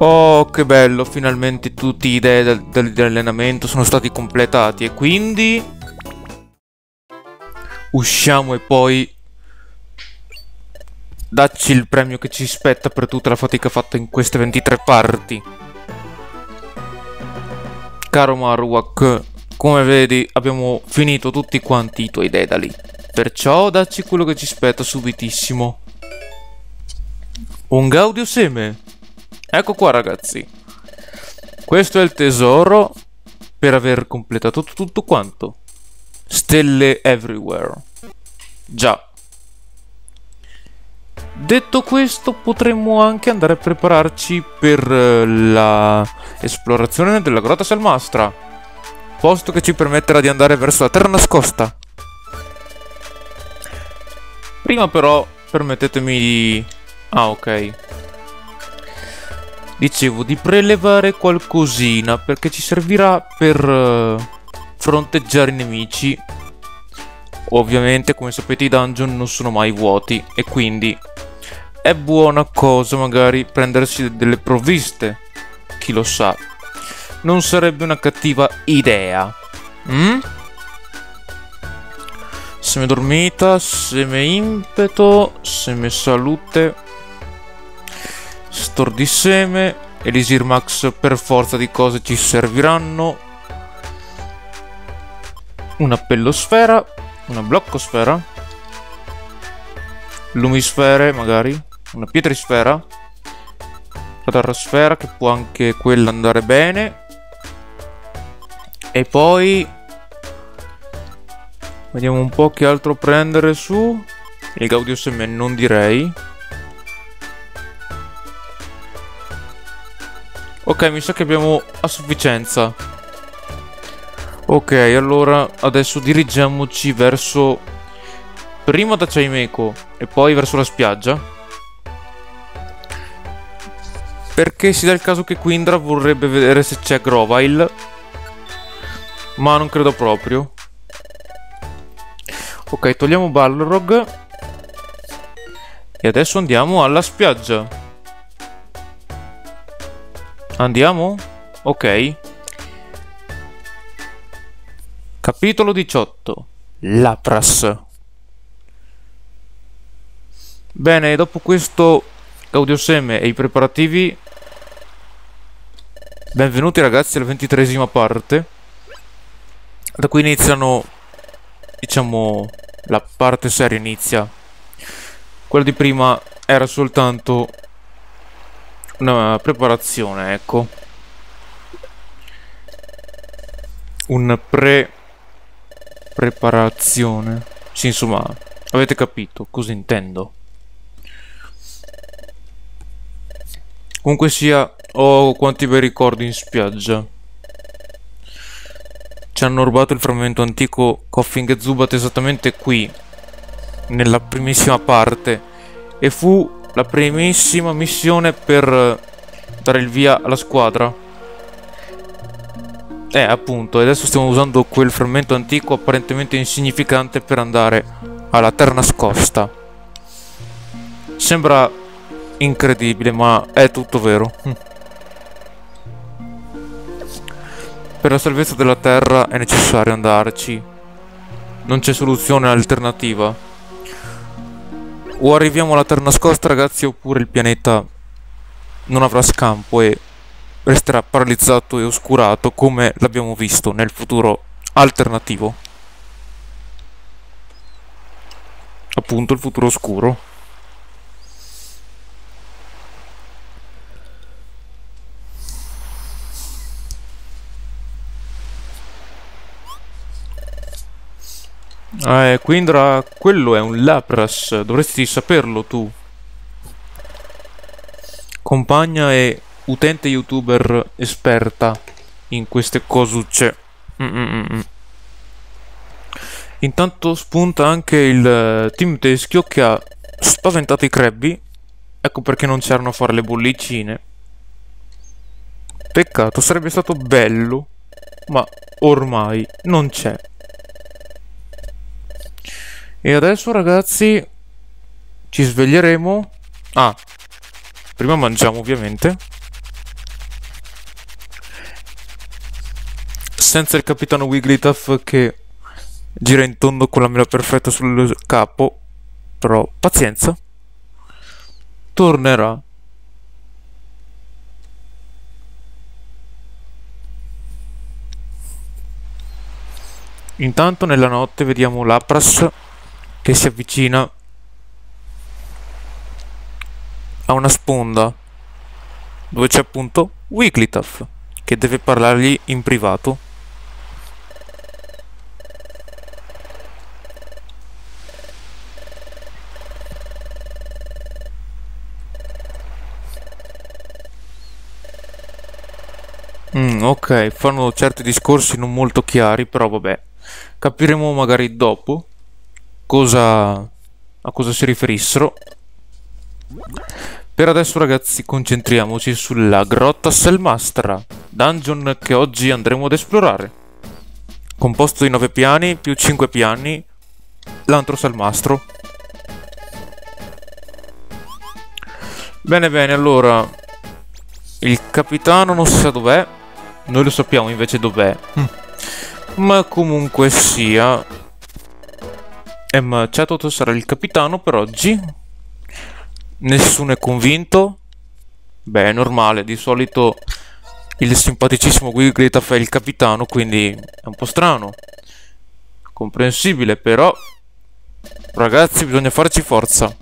Oh, che bello, finalmente tutti i dei del, del- dell'allenamento sono stati completati e quindi usciamo e poi dacci il premio che ci spetta per tutta la fatica fatta in queste 23 parti. Caro Marwak, come vedi abbiamo finito tutti quanti i tuoi dedali, perciò dacci quello che ci spetta subitissimo. Un gaudio seme. Ecco qua ragazzi. Questo è il tesoro per aver completato tutto quanto. Stelle everywhere. Già. Detto questo, potremmo anche andare a prepararci per eh, la esplorazione della grotta salmastra, posto che ci permetterà di andare verso la terra nascosta. Prima però, permettetemi di... Ah, ok. Dicevo di prelevare qualcosina perché ci servirà per eh, fronteggiare i nemici. Ovviamente, come sapete, i dungeon non sono mai vuoti e quindi è buona cosa magari prendersi delle provviste. Chi lo sa. Non sarebbe una cattiva idea. Mm? Seme dormita, seme impeto, seme salute, store di seme, Elisir Max per forza di cose ci serviranno. Una pellosfera, una bloccosfera, lumisfere magari, una pietrisfera, radarosfera che può anche quella andare bene. E poi Vediamo un po' che altro prendere su. Il Gaudio Seme non direi. Ok, mi sa che abbiamo a sufficienza. Ok, allora adesso dirigiamoci verso... Prima da Chaimeko e poi verso la spiaggia. Perché si dà il caso che Quindra vorrebbe vedere se c'è Grovile. Ma non credo proprio. Ok, togliamo Balrog. E adesso andiamo alla spiaggia. Andiamo? Ok. Capitolo 18. Lapras. Bene, dopo questo Gaudioseme e i preparativi, benvenuti ragazzi alla ventitresima parte. Da qui iniziano, diciamo, la parte seria inizia. Quella di prima era soltanto una preparazione, ecco. Un pre preparazione. Sì, insomma, avete capito cosa intendo. Comunque sia, ho quanti bei ricordi in spiaggia. Ci hanno rubato il frammento antico Coffing Zubat esattamente qui, nella primissima parte, e fu la primissima missione per eh, dare il via alla squadra. Eh, appunto, adesso stiamo usando quel frammento antico apparentemente insignificante per andare alla terra nascosta. Sembra incredibile, ma è tutto vero. Hm. Per la salvezza della Terra è necessario andarci. Non c'è soluzione alternativa. O arriviamo alla Terra nascosta, ragazzi, oppure il pianeta non avrà scampo e resterà paralizzato e oscurato come l'abbiamo visto nel futuro alternativo. Appunto il futuro oscuro. Eh, Quindra, quello è un Lapras, dovresti saperlo tu. Compagna e utente youtuber esperta in queste cosucce. Mm-mm-mm. Intanto spunta anche il eh, team teschio che ha spaventato i crabby. Ecco perché non c'erano a fare le bollicine. Peccato, sarebbe stato bello, ma ormai non c'è. E adesso ragazzi ci sveglieremo. Ah, prima mangiamo ovviamente. Senza il capitano Wigglytuff che gira in tondo con la mela perfetta sul capo. Però pazienza. Tornerà. Intanto nella notte vediamo Lapras che si avvicina a una sponda dove c'è appunto Wigglytuff che deve parlargli in privato. Mm, ok, fanno certi discorsi non molto chiari, però vabbè. Capiremo magari dopo cosa, a cosa si riferissero. Per adesso ragazzi concentriamoci sulla grotta Selmastra, dungeon che oggi andremo ad esplorare. Composto di 9 piani più 5 piani, l'antro Selmastro. Bene bene, allora, il capitano non sa dov'è, noi lo sappiamo invece dov'è. Mm. Ma comunque sia... Emma Chatot sarà il capitano per oggi. Nessuno è convinto? Beh, è normale, di solito il simpaticissimo Wigglytuff è il capitano, quindi è un po' strano. Comprensibile, però... Ragazzi, bisogna farci forza.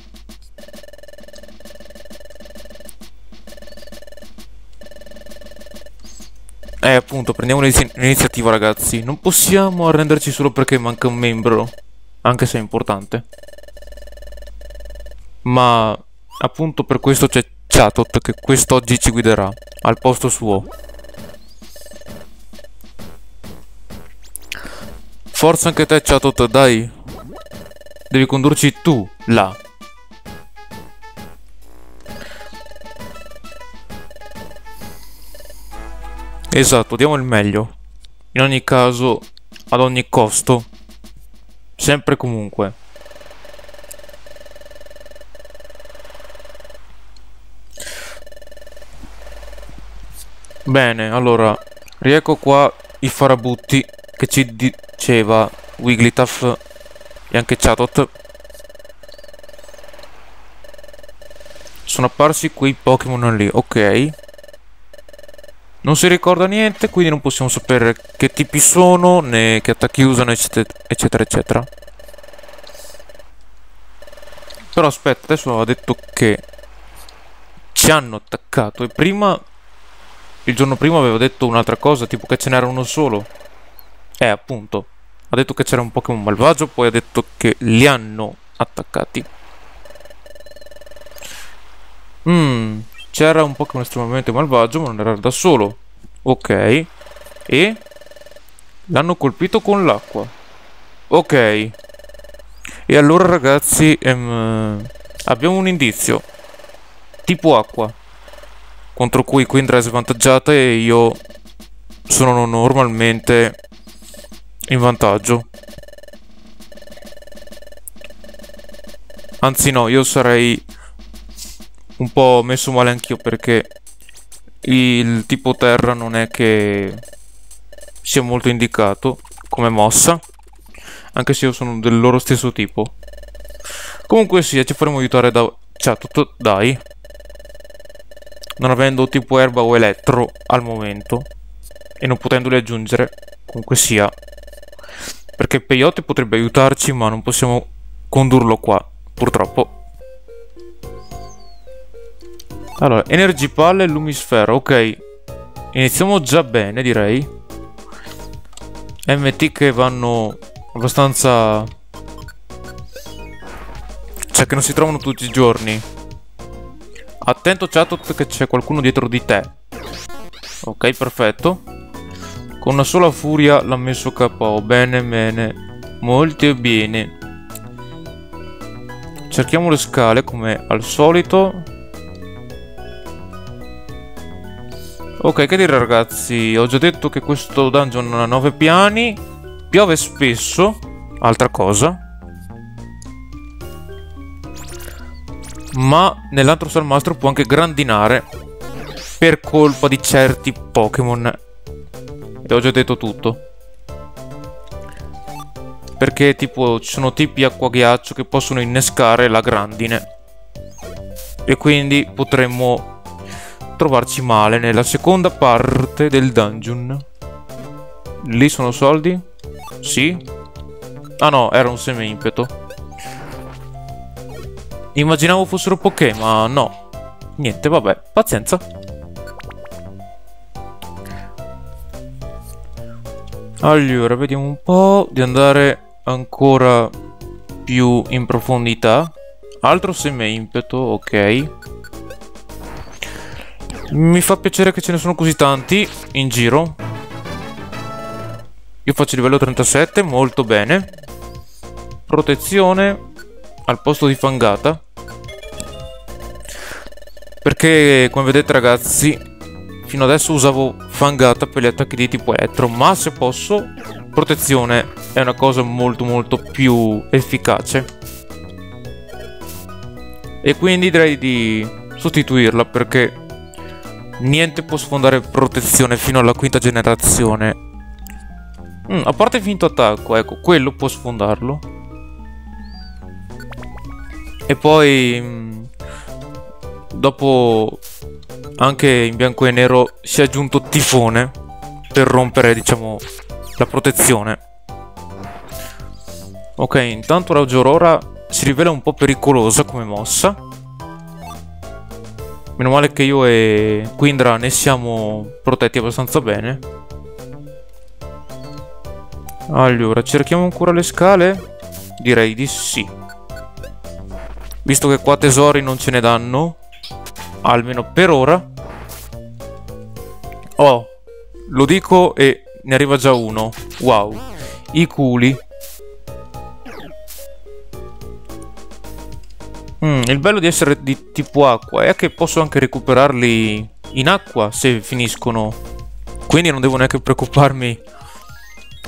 Eh, appunto, prendiamo l'iniziativa, ragazzi. Non possiamo arrenderci solo perché manca un membro, anche se è importante. Ma, appunto, per questo c'è Chatot che quest'oggi ci guiderà, al posto suo. Forza anche te, Chatot, dai. Devi condurci tu, là. Esatto, diamo il meglio. In ogni caso, ad ogni costo. Sempre comunque. Bene, allora, riecco qua i farabutti che ci diceva Wigglytuff e anche Chatot. Sono apparsi quei Pokémon lì, ok. Non si ricorda niente, quindi non possiamo sapere che tipi sono, né che attacchi usano, eccetera, eccetera. Però aspetta, adesso ha detto che ci hanno attaccato e prima, il giorno prima aveva detto un'altra cosa, tipo che ce n'era uno solo. Eh, appunto. Ha detto che c'era un Pokémon malvagio, poi ha detto che li hanno attaccati. Mmm, c'era un Pokémon estremamente malvagio, ma non era da solo. Ok. E? L'hanno colpito con l'acqua. Ok. E allora ragazzi, ehm, abbiamo un indizio. Tipo acqua. Contro cui Quindra è svantaggiata e io sono normalmente in vantaggio. Anzi no, io sarei un po' messo male anch'io perché il tipo terra non è che sia molto indicato come mossa anche se io sono del loro stesso tipo. Comunque sia ci faremo aiutare da cioè tutto dai. Non avendo tipo erba o elettro al momento e non potendoli aggiungere comunque sia. Perché Peyote potrebbe aiutarci ma non possiamo condurlo qua purtroppo allora, Energy Palla e Lumisfera, ok. Iniziamo già bene, direi. MT che vanno abbastanza... Cioè che non si trovano tutti i giorni. Attento Chatot che c'è qualcuno dietro di te. Ok, perfetto. Con una sola furia l'ha messo KO. Bene, bene. Molto bene. Cerchiamo le scale come al solito. Ok, che dire ragazzi, ho già detto che questo dungeon ha 9 piani, piove spesso, altra cosa. Ma nell'altro salmastro può anche grandinare per colpa di certi Pokémon. E ho già detto tutto. perché tipo ci sono tipi acqua ghiaccio che possono innescare la grandine e quindi potremmo trovarci male nella seconda parte del dungeon. Lì sono soldi? Sì? Ah no, era un seme impeto. Immaginavo fossero poké, ma no. Niente, vabbè, pazienza. Allora, vediamo un po' di andare ancora più in profondità. Altro seme impeto, ok. Mi fa piacere che ce ne sono così tanti in giro. Io faccio livello 37, molto bene. Protezione al posto di fangata. Perché, come vedete ragazzi, fino adesso usavo fangata per gli attacchi di tipo elettro, ma se posso, protezione è una cosa molto molto più efficace. E quindi direi di sostituirla perché niente può sfondare protezione fino alla quinta generazione. Mm, a parte finto attacco, ecco, quello può sfondarlo. E poi... Mm, dopo anche in bianco e nero si è aggiunto tifone per rompere, diciamo, la protezione. Ok, intanto Raggio Aurora si rivela un po' pericolosa come mossa. Meno male che io e Quindra ne siamo protetti abbastanza bene. Allora, cerchiamo ancora le scale? Direi di sì. Visto che qua tesori non ce ne danno, almeno per ora. Oh, lo dico e ne arriva già uno. Wow, i culi. Mm, il bello di essere di tipo acqua è che posso anche recuperarli in acqua se finiscono. Quindi non devo neanche preoccuparmi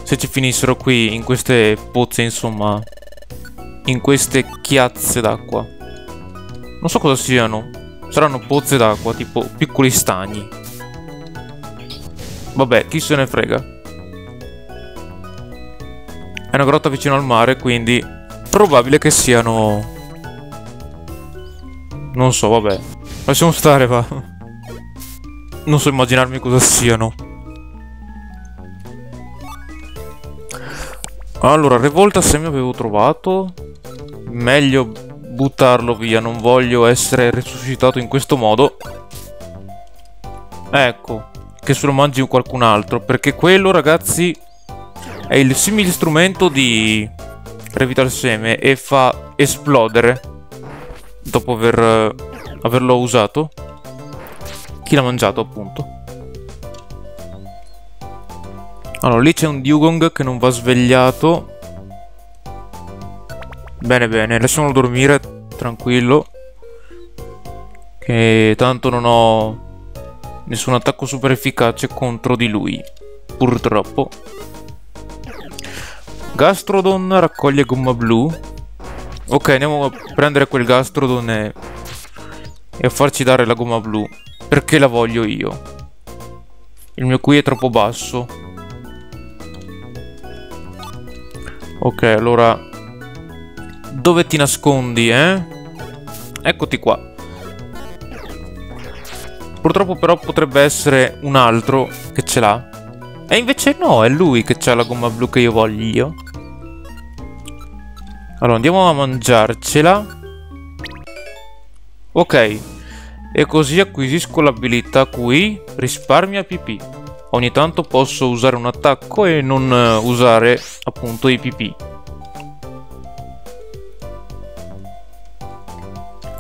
se ci finissero qui in queste pozze, insomma, in queste chiazze d'acqua. Non so cosa siano. Saranno pozze d'acqua, tipo piccoli stagni. Vabbè, chi se ne frega. È una grotta vicino al mare, quindi probabile che siano non so, vabbè. Lasciamo stare, va. Non so immaginarmi cosa siano. Allora, Revolta se mi avevo trovato. Meglio buttarlo via, non voglio essere resuscitato in questo modo. Ecco, che se lo mangi qualcun altro, perché quello, ragazzi, è il simile strumento di Revital Seme e fa esplodere dopo aver, eh, averlo usato. Chi l'ha mangiato, appunto. Allora, lì c'è un Dugong che non va svegliato. Bene, bene, lasciamolo dormire, tranquillo. Che tanto non ho nessun attacco super efficace contro di lui. Purtroppo. Gastrodon raccoglie gomma blu. Ok, andiamo a prendere quel Gastrodon e... e a farci dare la gomma blu. Perché la voglio io. Il mio qui è troppo basso. Ok, allora... Dove ti nascondi, eh? Eccoti qua. Purtroppo però potrebbe essere un altro che ce l'ha. E invece no, è lui che ha la gomma blu che io voglio. Allora, andiamo a mangiarcela. Ok. E così acquisisco l'abilità qui, risparmia PP. Ogni tanto posso usare un attacco e non eh, usare appunto i PP.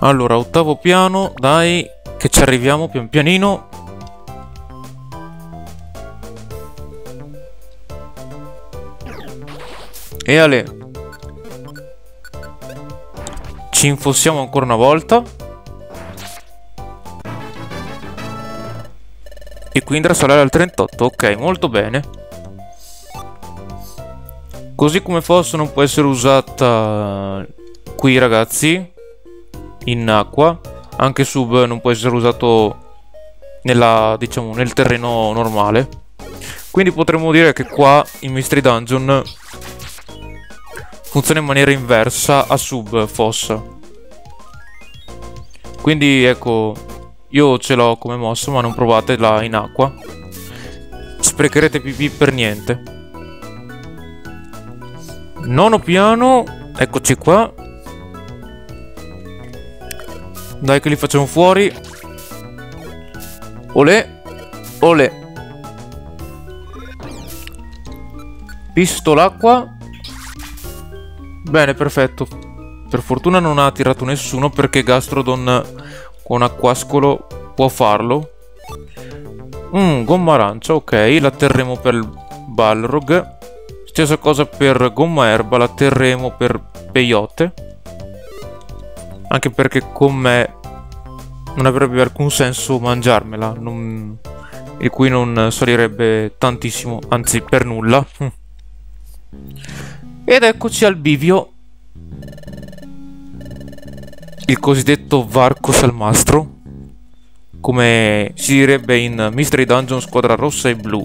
Allora, ottavo piano, dai, che ci arriviamo pian pianino. E Ale, ci infossiamo ancora una volta. E quindi salare al 38. Ok, molto bene. Così come fosse non può essere usata qui ragazzi. In acqua. Anche sub non può essere usato nella, diciamo, nel terreno normale. Quindi potremmo dire che qua in Mystery Dungeon funziona in maniera inversa a sub fossa. Quindi ecco, io ce l'ho come mossa, ma non provatela in acqua. Sprecherete pipì per niente. Nono piano, eccoci qua. Dai che li facciamo fuori. Olè, olè. Visto l'acqua. Bene, perfetto. Per fortuna non ha tirato nessuno perché Gastrodon con acquascolo può farlo. Mmm, gomma arancia, ok, la terremo per Balrog. Stessa cosa per gomma erba, la terremo per Peyote. Anche perché con me non avrebbe alcun senso mangiarmela, non... e qui non salirebbe tantissimo, anzi per nulla. Ed eccoci al bivio. Il cosiddetto varco salmastro. Come si direbbe in Mystery Dungeon squadra rossa e blu.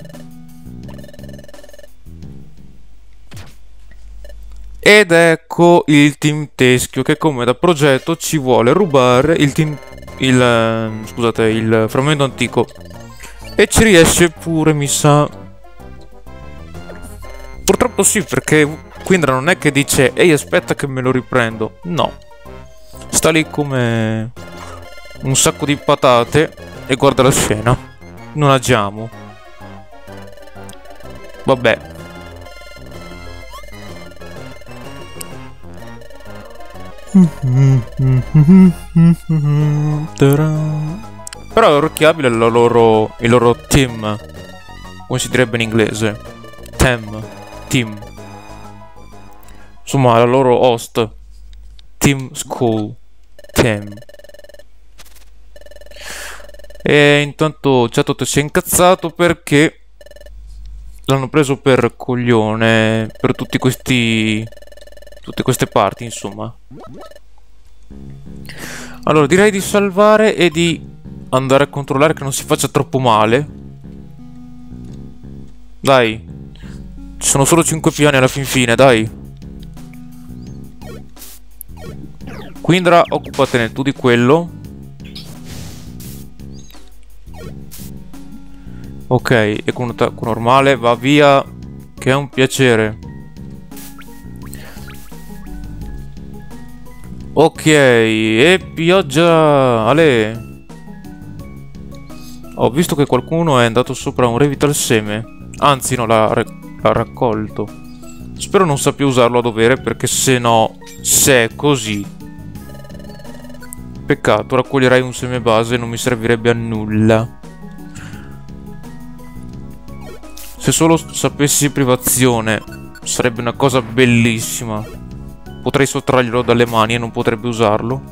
Ed ecco il team teschio che come da progetto ci vuole rubare il team... il... scusate, il frammento antico. E ci riesce pure, mi sa. Purtroppo sì, perché Quindra non è che dice ehi aspetta che me lo riprendo. No. Sta lì come un sacco di patate e guarda la scena. Non agiamo. Vabbè. Però è orecchiabile il loro, il loro team. Come si direbbe in inglese? Tem. Team insomma la loro host Team School Team e intanto Chatot si è incazzato perché l'hanno preso per coglione per tutti questi tutte queste parti insomma. Allora direi di salvare e di andare a controllare che non si faccia troppo male. Dai ci sono solo 5 piani alla fin fine dai Quindra, occupatene tu di quello. Ok, e con attacco normale va via, che è un piacere. Ok, e pioggia, ale. Ho visto che qualcuno è andato sopra un revital seme. Anzi, no, l'ha raccolto. Spero non sappia usarlo a dovere perché se no, se è così, Peccato, raccoglierai un seme base e non mi servirebbe a nulla. Se solo sapessi privazione, sarebbe una cosa bellissima. Potrei sottrarglielo dalle mani e non potrebbe usarlo.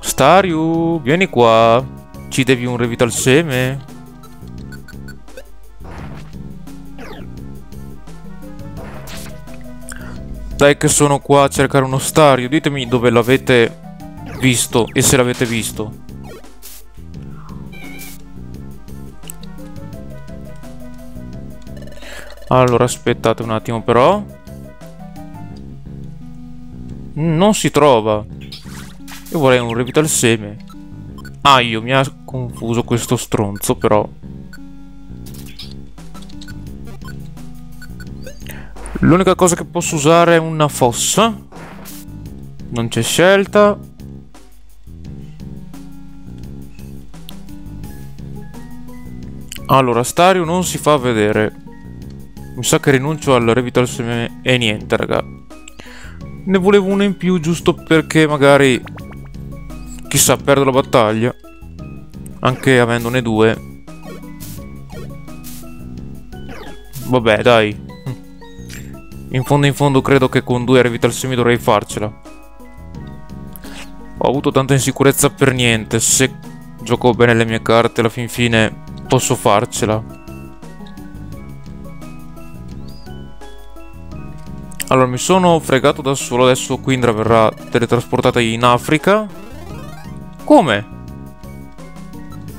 Stariu, vieni qua. Ci devi un revital seme? Dai che sono qua a cercare uno stario. Ditemi dove l'avete visto e se l'avete visto. Allora aspettate un attimo però. Non si trova. Io vorrei un revital seme. Ah, io mi ha confuso questo stronzo però. L'unica cosa che posso usare è una fossa. Non c'è scelta. Allora, Stario non si fa vedere. Mi sa che rinuncio al Revital Seme e niente, raga. Ne volevo uno in più giusto perché magari... Chissà, perdo la battaglia. Anche avendone due. Vabbè, dai. In fondo in fondo credo che con due Revital Semi dovrei farcela. Ho avuto tanta insicurezza per niente. Se gioco bene le mie carte alla fin fine posso farcela. Allora mi sono fregato da solo. Adesso Quindra verrà teletrasportata in Africa. Come?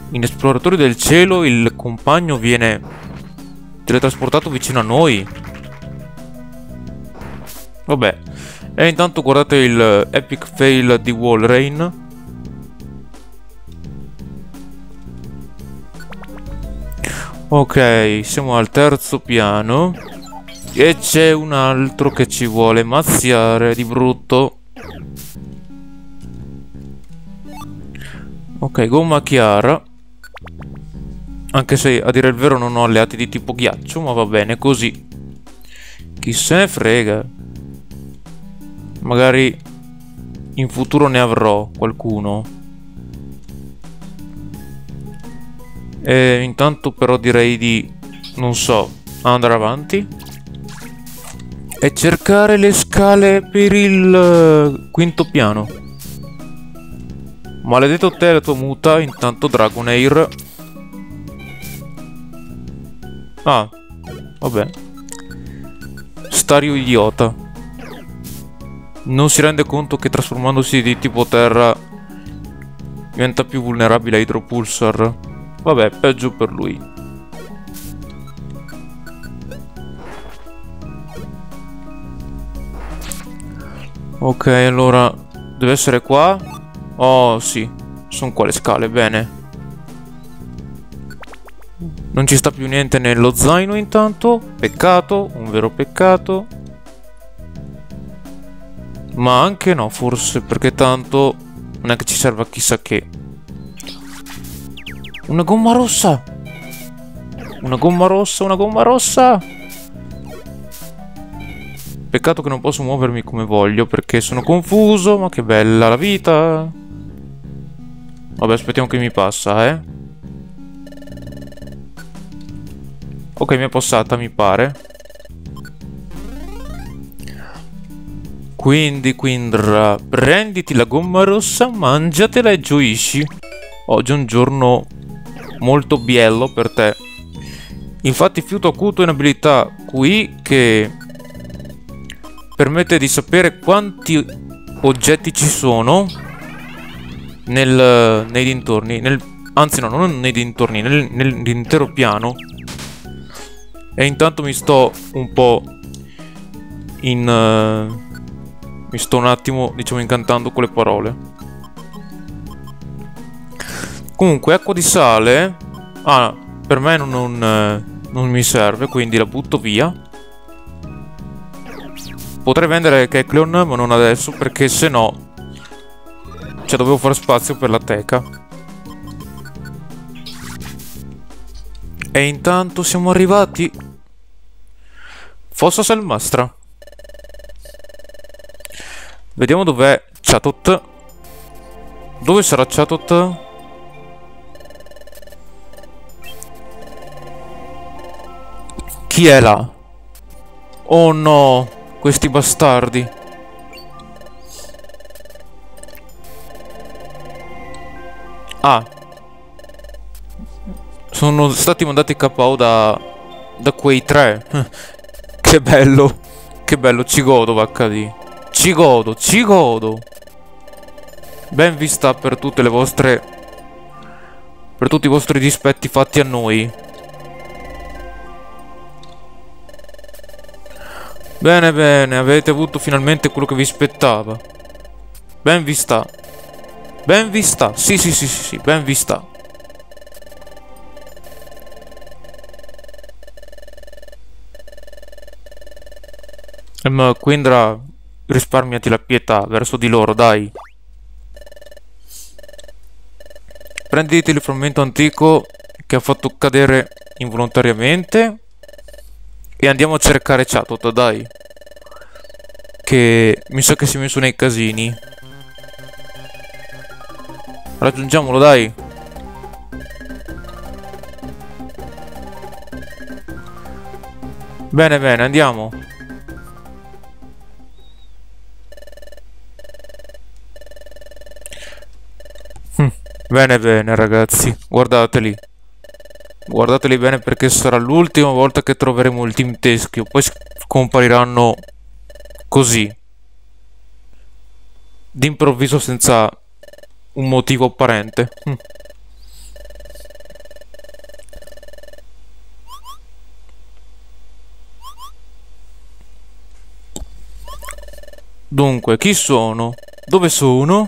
In Esploratori del Cielo il compagno viene teletrasportato vicino a noi. Vabbè. E intanto guardate il epic fail di Wallrain. Ok, siamo al terzo piano. E c'è un altro che ci vuole mazziare di brutto. Ok, gomma chiara. Anche se a dire il vero non ho alleati di tipo ghiaccio, ma va bene così. Chi se ne frega. Magari in futuro ne avrò qualcuno. E intanto però direi di, non so, andare avanti. E cercare le scale per il uh, quinto piano. Maledetto te la tua muta, intanto Dragonair. Ah, vabbè. Stario idiota non si rende conto che trasformandosi di tipo terra diventa più vulnerabile a Hydropulsar. Vabbè, peggio per lui. Ok, allora deve essere qua. Oh, sì. Sono qua le scale, bene. Non ci sta più niente nello zaino intanto. Peccato, un vero peccato. Ma anche no, forse, perché tanto non è che ci serva chissà che. Una gomma rossa! Una gomma rossa, una gomma rossa! Peccato che non posso muovermi come voglio perché sono confuso, ma che bella la vita! Vabbè, aspettiamo che mi passa, eh. Ok, mi è passata, mi pare. Quindi, Quindra, prenditi la gomma rossa, mangiatela e gioisci. Oggi è un giorno molto biello per te. Infatti fiuto acuto è un'abilità qui che permette di sapere quanti oggetti ci sono nel, nei dintorni, nel, anzi no, non nei dintorni, nel, nell'intero piano. E intanto mi sto un po' in... Uh, mi sto un attimo, diciamo, incantando con le parole. Comunque, acqua di sale... Ah, per me non, non, eh, non mi serve, quindi la butto via. Potrei vendere Kekleon, ma non adesso, perché se no... Cioè, dovevo fare spazio per la teca. E intanto siamo arrivati... Fossa Selmastra. Vediamo dov'è Chatot. Dove sarà Chatot? Chi è là? Oh no, questi bastardi. Ah. Sono stati mandati KO da, da quei tre. che bello. Che bello, ci godo HD. Ci godo, ci godo. Ben vista per tutte le vostre... Per tutti i vostri dispetti fatti a noi. Bene, bene, avete avuto finalmente quello che vi aspettava. Ben vista. Ben vista. Sì, sì, sì, sì, sì, ben vista. Ma Quindra Risparmiati la pietà verso di loro, dai. Prenditi il frammento antico che ha fatto cadere involontariamente e andiamo a cercare Chatot, dai. Che mi sa che si è messo nei casini. Raggiungiamolo, dai. Bene, bene, andiamo. Bene, bene, ragazzi. Guardateli. Guardateli bene perché sarà l'ultima volta che troveremo il team teschio. Poi scompariranno così. D'improvviso senza un motivo apparente. Hm. Dunque, chi sono? Dove sono?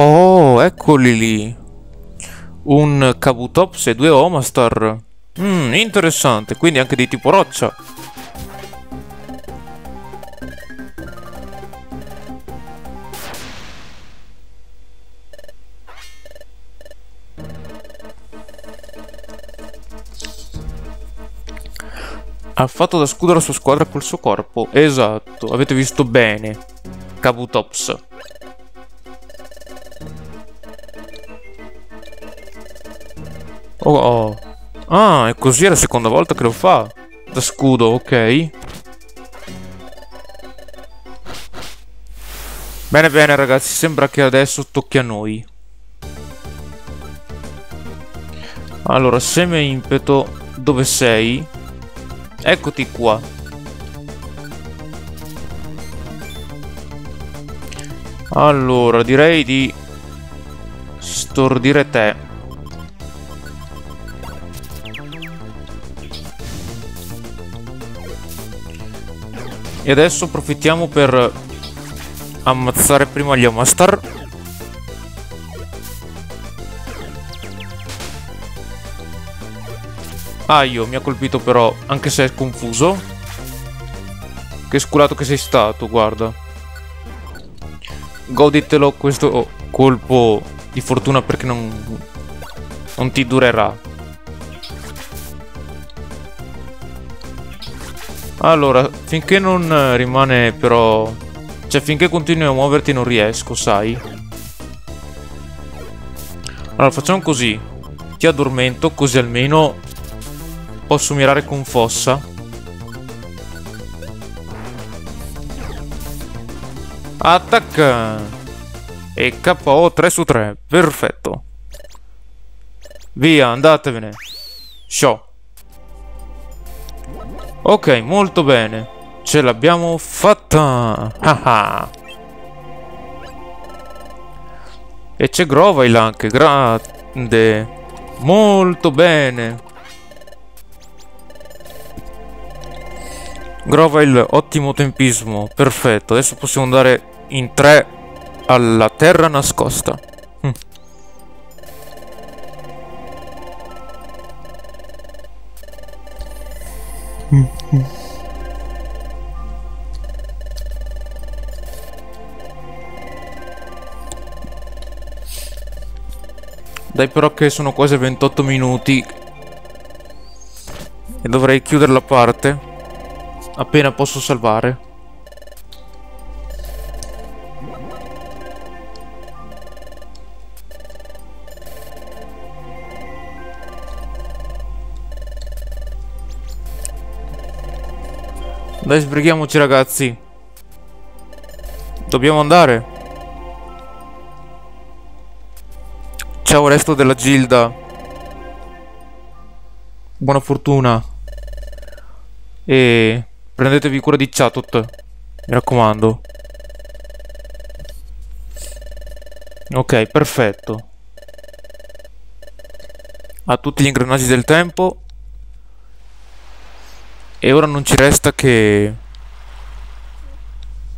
Oh, eccoli lì. Un Kabutops e due Omastar. Mmm, interessante, quindi anche di tipo roccia. Ha fatto da scudo alla sua squadra col suo corpo. Esatto, avete visto bene. Kabutops. Oh, oh. Ah, è così è la seconda volta che lo fa. Da scudo, ok. Bene, bene ragazzi, sembra che adesso tocchi a noi. Allora, seme impeto, dove sei? Eccoti qua. Allora, direi di stordire te. E adesso approfittiamo per ammazzare prima gli Amastar. Ah, io mi ha colpito però, anche se è confuso. Che sculato che sei stato, guarda. Goditelo questo colpo di fortuna perché non, non ti durerà. Allora, finché non rimane però... Cioè, finché continui a muoverti non riesco, sai? Allora, facciamo così. Ti addormento, così almeno Posso mirare con fossa. Attacca! E KO 3 su 3. Perfetto. Via, andatevene. Show. Ok, molto bene. Ce l'abbiamo fatta. Haha. e c'è Grovile anche, grande. Molto bene. Grovile, ottimo tempismo, perfetto. Adesso possiamo andare in tre alla terra nascosta. Dai però che sono quasi 28 minuti e dovrei chiudere la parte appena posso salvare. Dai, sbrighiamoci ragazzi. Dobbiamo andare. Ciao resto della Gilda. Buona fortuna. E Prendetevi cura di Chatot. Mi raccomando. Ok, perfetto. Ha tutti gli ingranaggi del tempo. E ora non ci resta che...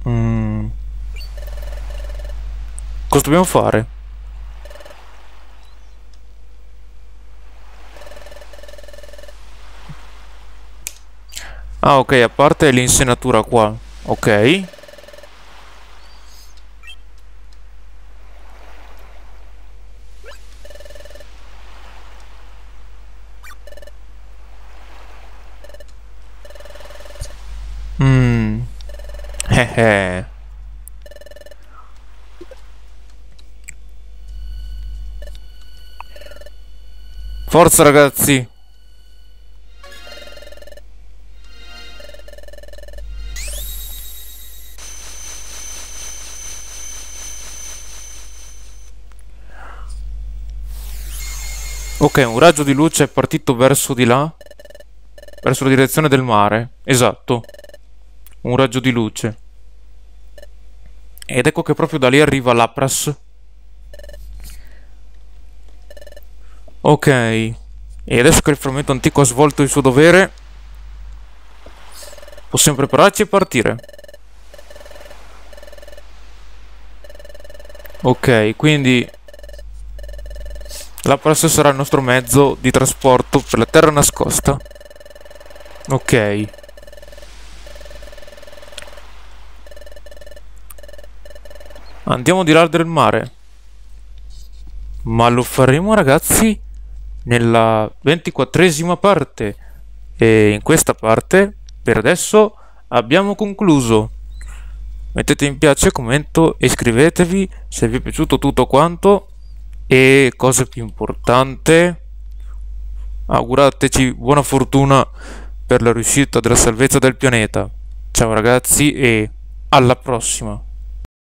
Mm. Cosa dobbiamo fare? Ah ok, a parte l'insenatura qua. Ok. Mmm. Eh eh. Forza ragazzi. Ok, un raggio di luce è partito verso di là. Verso la direzione del mare. Esatto. Un raggio di luce. Ed ecco che proprio da lì arriva l'Apras. Ok, e adesso che il frammento antico ha svolto il suo dovere, possiamo prepararci e partire. Ok, quindi la pressa sarà il nostro mezzo di trasporto per la terra nascosta. Ok. Andiamo di là del mare. Ma lo faremo ragazzi nella ventiquattresima parte. E in questa parte, per adesso, abbiamo concluso. Mettete in piace, commento e iscrivetevi se vi è piaciuto tutto quanto. E cosa più importante, augurateci buona fortuna per la riuscita della salvezza del pianeta. Ciao ragazzi e alla prossima!